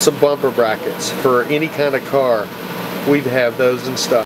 Some bumper brackets for any kind of car. We'd have those and stuff.